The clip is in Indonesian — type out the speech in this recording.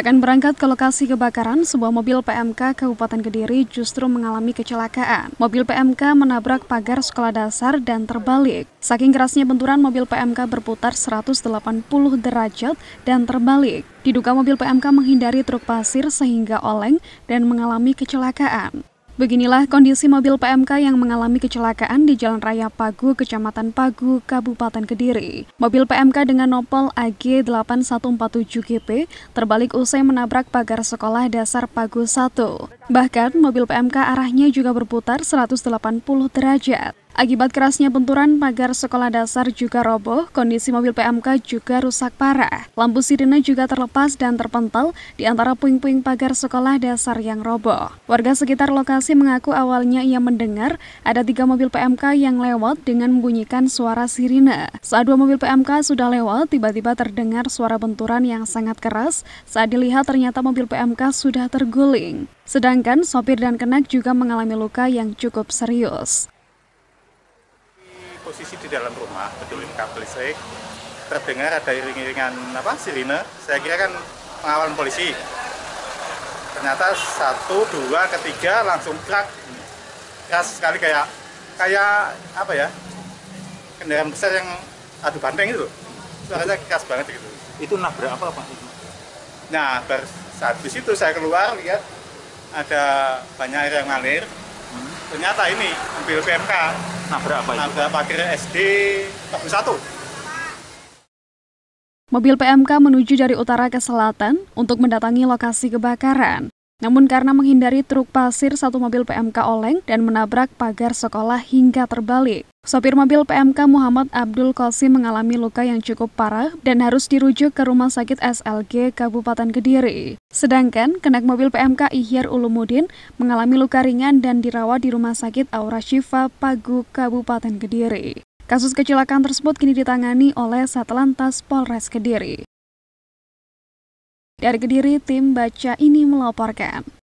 Akan berangkat ke lokasi kebakaran, sebuah mobil PMK Kabupaten Kediri justru mengalami kecelakaan. Mobil PMK menabrak pagar sekolah dasar dan terbalik. Saking kerasnya benturan, mobil PMK berputar 180 derajat dan terbalik. Diduga mobil PMK menghindari truk pasir sehingga oleng dan mengalami kecelakaan. Beginilah kondisi mobil PMK yang mengalami kecelakaan di Jalan Raya Pagu, Kecamatan Pagu, Kabupaten Kediri. Mobil PMK dengan nopol AG 8147GP terbalik usai menabrak pagar sekolah dasar Pagu 1. Bahkan mobil PMK arahnya juga berputar 180 derajat. Akibat kerasnya benturan, pagar sekolah dasar juga roboh, kondisi mobil PMK juga rusak parah. Lampu sirine juga terlepas dan terpental di antara puing-puing pagar sekolah dasar yang roboh. Warga sekitar lokasi mengaku awalnya ia mendengar ada tiga mobil PMK yang lewat dengan membunyikan suara sirine. Saat dua mobil PMK sudah lewat, tiba-tiba terdengar suara benturan yang sangat keras. Saat dilihat ternyata mobil PMK sudah terguling. Sedangkan sopir dan kenak juga mengalami luka yang cukup serius posisi di dalam rumah betulin kabel listrik terdengar ada iring-iringan apa sirine. Saya kira kan pengawalan polisi. Ternyata satu dua ketiga langsung truk keras sekali kayak kayak apa ya kendaraan besar yang adu banteng itu suaranya keras banget gitu. Itu nabrak apa pak? Nah ber, saat di situ saya keluar lihat ada banyak air yang ngalir. Hmm. ternyata ini mobil PMK Nabrak apa itu? Nabrak pagar SD Pagu 1. Mobil PMK menuju dari utara ke selatan untuk mendatangi lokasi kebakaran. Namun karena menghindari truk pasir, satu mobil PMK oleng dan menabrak pagar sekolah hingga terbalik. Sopir mobil PMK Muhammad Abdul Qasim mengalami luka yang cukup parah dan harus dirujuk ke Rumah Sakit SLG Kabupaten Kediri. Sedangkan kenak mobil PMK Ihyar Ulumuddin mengalami luka ringan dan dirawat di Rumah Sakit Aura Shifa Pagu Kabupaten Kediri. Kasus kecelakaan tersebut kini ditangani oleh Satlantas Polres Kediri. Dari Kediri, tim baca ini melaporkan.